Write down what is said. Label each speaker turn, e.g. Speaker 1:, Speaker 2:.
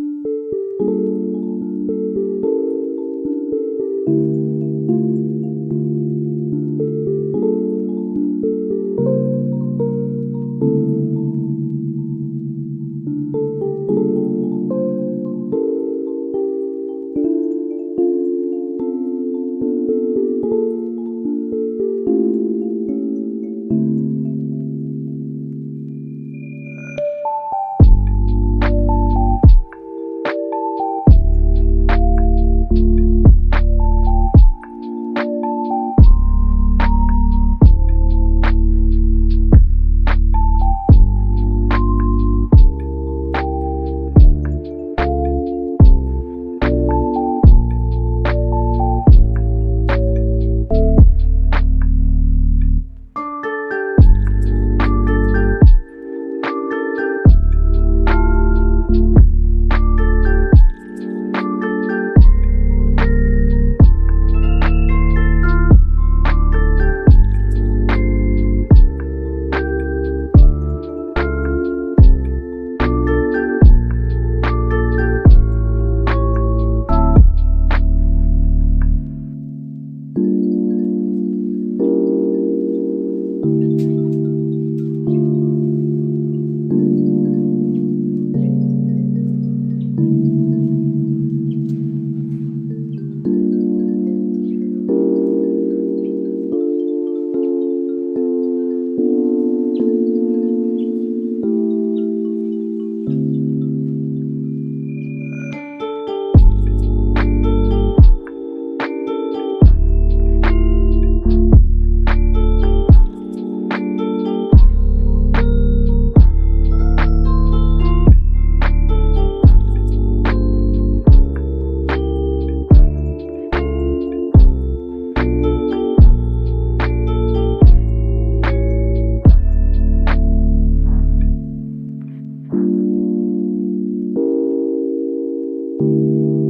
Speaker 1: you あ!